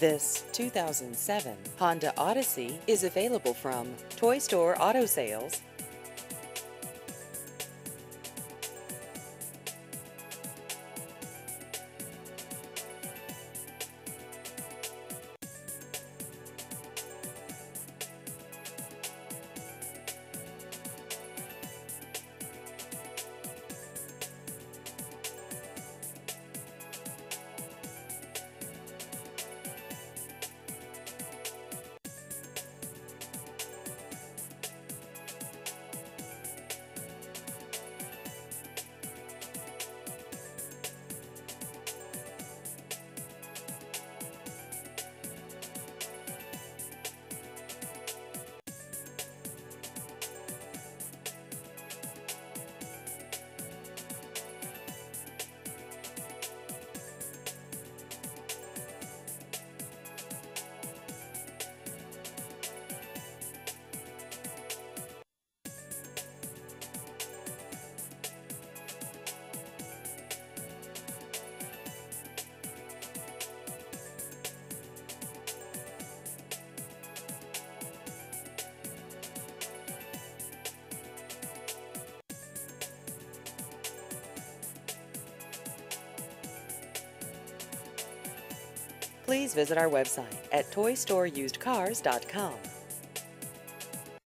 This 2007 Honda Odyssey is available from Toy Store Auto Sales. Please visit our website at toystoreusedcars.com.